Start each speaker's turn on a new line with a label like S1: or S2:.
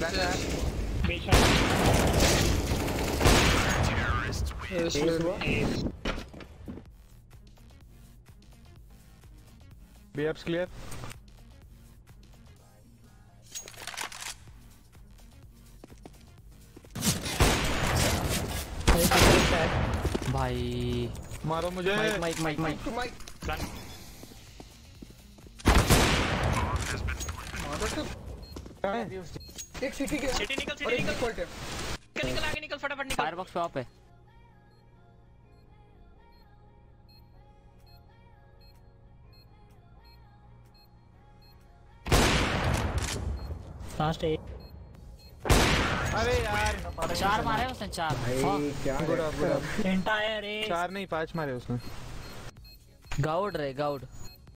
S1: bench.
S2: बीएप्स clear
S3: भाई
S2: मारो मुझे।
S3: Mike Mike Mike Mike
S4: to Mike
S5: run
S2: कहाँ?
S4: एक सिटी के
S5: सिटी निकल। सिटी निकल
S4: डिफ़ॉल्ट
S5: निकल निकल आगे निकल फटाफट निकल।
S3: फायरबॉक्स पे है।
S5: लास्ट एक
S2: अरे यार
S3: चार मारे उसने चार।
S1: भाई क्या
S2: गुड गुड
S5: सेंटा है रे
S2: चार नहीं पाँच मारे उसने।
S3: गाउड रे गाउड.